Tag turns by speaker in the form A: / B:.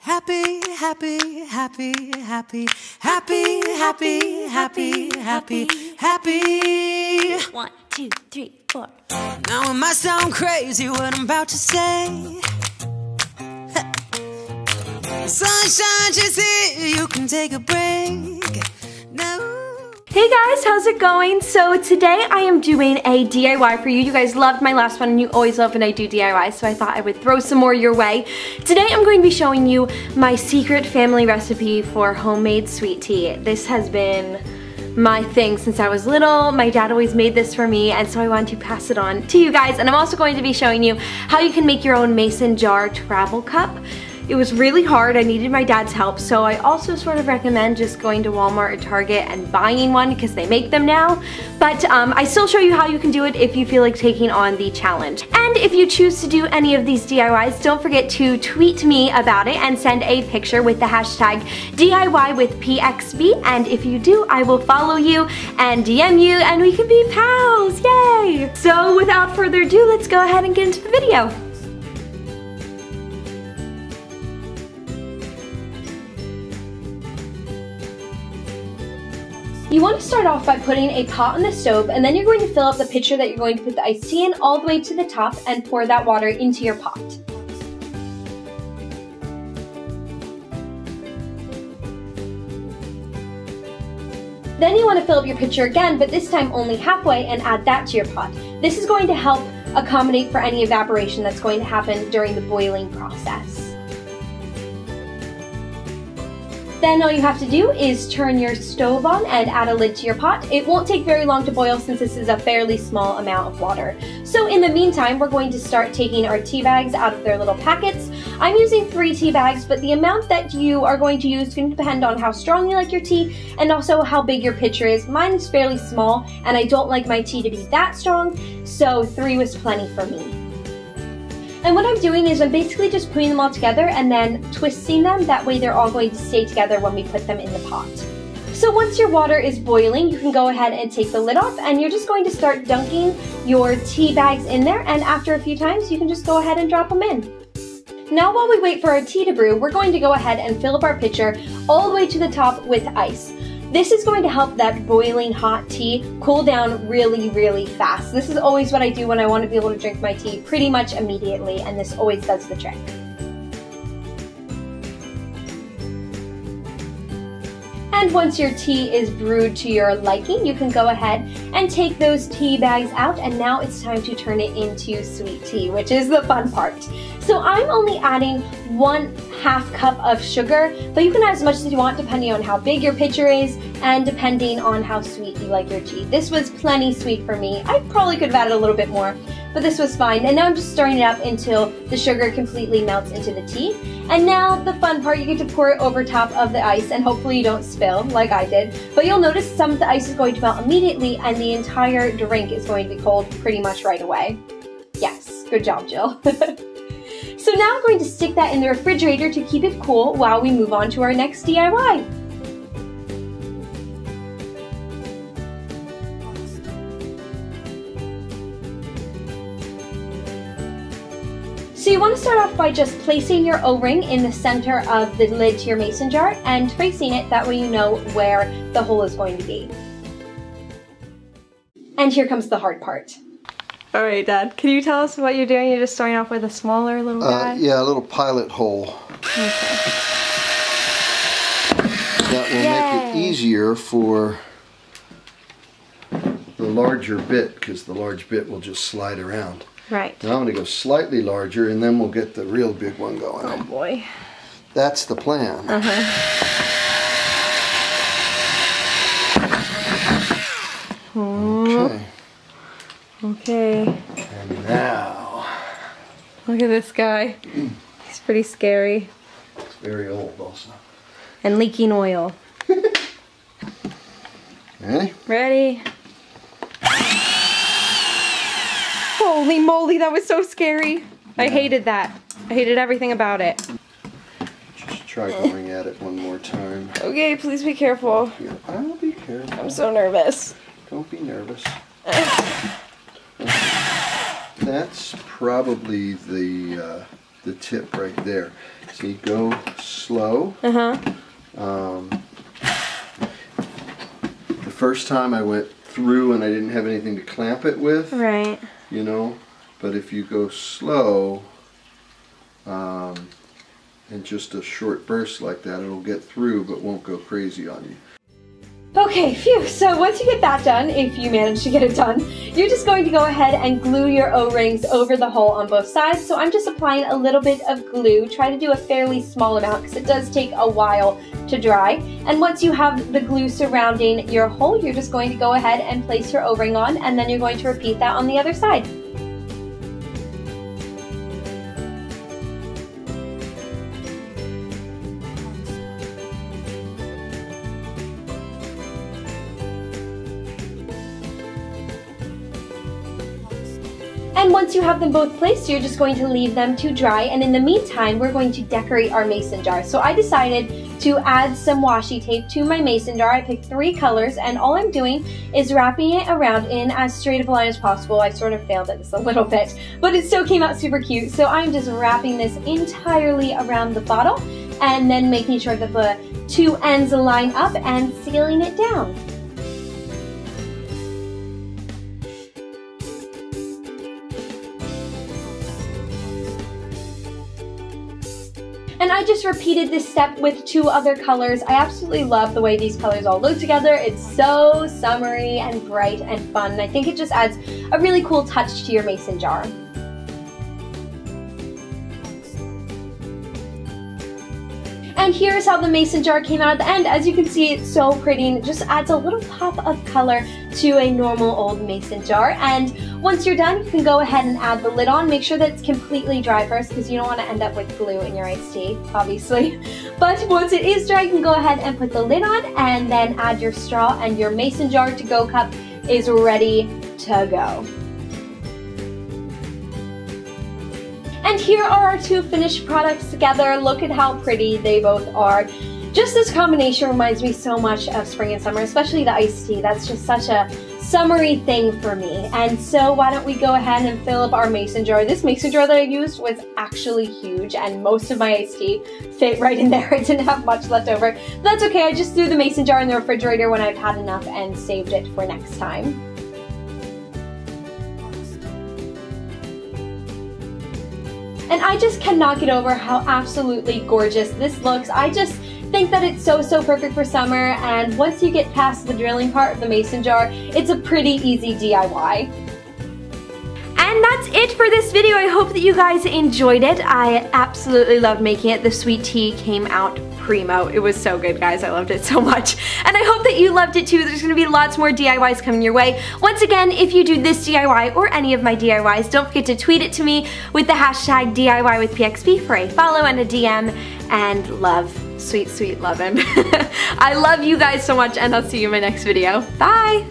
A: Happy, happy, happy, happy, happy, happy, happy, happy, happy.
B: One, two, three, four.
A: Now it might sound crazy what I'm about to say. Sunshine just here, you can take a break.
C: Hey guys, how's it going? So today I am doing a DIY for you. You guys loved my last one and you always love when I do DIY, so I thought I would throw some more your way. Today I'm going to be showing you my secret family recipe for homemade sweet tea. This has been my thing since I was little. My dad always made this for me and so I wanted to pass it on to you guys. And I'm also going to be showing you how you can make your own mason jar travel cup. It was really hard, I needed my dad's help, so I also sort of recommend just going to Walmart or Target and buying one because they make them now. But um, I still show you how you can do it if you feel like taking on the challenge. And if you choose to do any of these DIYs, don't forget to tweet me about it and send a picture with the hashtag DIY with PXB. And if you do, I will follow you and DM you and we can be pals, yay! So without further ado, let's go ahead and get into the video. You want to start off by putting a pot on the stove and then you're going to fill up the pitcher that you're going to put the iced tea in all the way to the top and pour that water into your pot. Then you want to fill up your pitcher again, but this time only halfway and add that to your pot. This is going to help accommodate for any evaporation that's going to happen during the boiling process. Then all you have to do is turn your stove on and add a lid to your pot. It won't take very long to boil since this is a fairly small amount of water. So in the meantime, we're going to start taking our tea bags out of their little packets. I'm using three tea bags, but the amount that you are going to use can depend on how strong you like your tea and also how big your pitcher is. Mine is fairly small and I don't like my tea to be that strong, so three was plenty for me. And what I'm doing is I'm basically just putting them all together and then twisting them. That way they're all going to stay together when we put them in the pot. So once your water is boiling, you can go ahead and take the lid off and you're just going to start dunking your tea bags in there and after a few times you can just go ahead and drop them in. Now while we wait for our tea to brew, we're going to go ahead and fill up our pitcher all the way to the top with ice. This is going to help that boiling hot tea cool down really, really fast. This is always what I do when I want to be able to drink my tea pretty much immediately, and this always does the trick. And once your tea is brewed to your liking, you can go ahead and take those tea bags out and now it's time to turn it into sweet tea, which is the fun part. So I'm only adding one half cup of sugar, but you can add as much as you want depending on how big your pitcher is and depending on how sweet you like your tea. This was plenty sweet for me. I probably could have added a little bit more, but this was fine. And now I'm just stirring it up until the sugar completely melts into the tea. And now the fun part, you get to pour it over top of the ice and hopefully you don't spill like I did. But you'll notice some of the ice is going to melt immediately and the entire drink is going to be cold pretty much right away. Yes, good job, Jill. So now I'm going to stick that in the refrigerator to keep it cool while we move on to our next DIY. So you want to start off by just placing your O-ring in the center of the lid to your mason jar and tracing it, that way you know where the hole is going to be. And here comes the hard part. All right, Dad. Can you tell us what you're doing? You're just starting off with a smaller little
D: Uh, yeah, a little pilot hole.
C: Okay.
D: That will make it easier for the larger bit because the large bit will just slide around.
C: Right.
D: Now I'm going to go slightly larger and then we'll get the real big one going.
C: Oh boy.
D: That's the plan. Uh-huh. Okay.
C: Okay.
D: And now,
C: Look at this guy. He's pretty scary.
D: it's very old also.
C: And leaking oil.
D: Ready?
C: Ready? Holy moly, that was so scary. I hated that. I hated everything about it.
D: Just try going at it one more time.
C: Okay, please be careful.
D: I'll be careful.
C: I'm so nervous.
D: Don't be nervous. That's probably the uh, the tip right there. So you go slow.
C: Uh-huh.
D: Um, the first time I went through and I didn't have anything to clamp it with,
C: Right.
D: You know, but if you go slow um, in just a short burst like that, it'll get through but won't go crazy on you.
C: Okay, phew. So once you get that done, if you manage to get it done, you're just going to go ahead and glue your O-rings over the hole on both sides. So I'm just applying a little bit of glue. Try to do a fairly small amount because it does take a while to dry. And once you have the glue surrounding your hole, you're just going to go ahead and place your O-ring on and then you're going to repeat that on the other side. And once you have them both placed, you're just going to leave them to dry. And in the meantime, we're going to decorate our mason jar. So I decided to add some washi tape to my mason jar. I picked three colors and all I'm doing is wrapping it around in as straight of a line as possible. I sort of failed at this a little bit, but it still came out super cute. So I'm just wrapping this entirely around the bottle and then making sure that the two ends line up and sealing it down. Just repeated this step with two other colors. I absolutely love the way these colors all look together. It's so summery and bright and fun. And I think it just adds a really cool touch to your mason jar. And here's how the mason jar came out at the end. As you can see, it's so pretty and it just adds a little pop of color to a normal old mason jar. And once you're done, you can go ahead and add the lid on. Make sure that it's completely dry first because you don't want to end up with glue in your iced tea, obviously. But once it is dry, you can go ahead and put the lid on and then add your straw and your mason jar to go cup is ready to go. And here are our two finished products together. Look at how pretty they both are. Just this combination reminds me so much of spring and summer, especially the iced tea. That's just such a summery thing for me. And so why don't we go ahead and fill up our mason jar. This mason jar that I used was actually huge and most of my iced tea fit right in there. I didn't have much left over. But that's okay, I just threw the mason jar in the refrigerator when I've had enough and saved it for next time. And I just cannot get over how absolutely gorgeous this looks. I just think that it's so, so perfect for summer. And once you get past the drilling part of the mason jar, it's a pretty easy DIY. And that's it for this video. I hope that you guys enjoyed it. I absolutely loved making it. The sweet tea came out primo. It was so good, guys. I loved it so much. And I hope that you loved it too. There's gonna be lots more DIYs coming your way. Once again, if you do this DIY or any of my DIYs, don't forget to tweet it to me with the hashtag DIY with PXB for a follow and a DM and love. Sweet, sweet lovin'. I love you guys so much and I'll see you in my next video. Bye!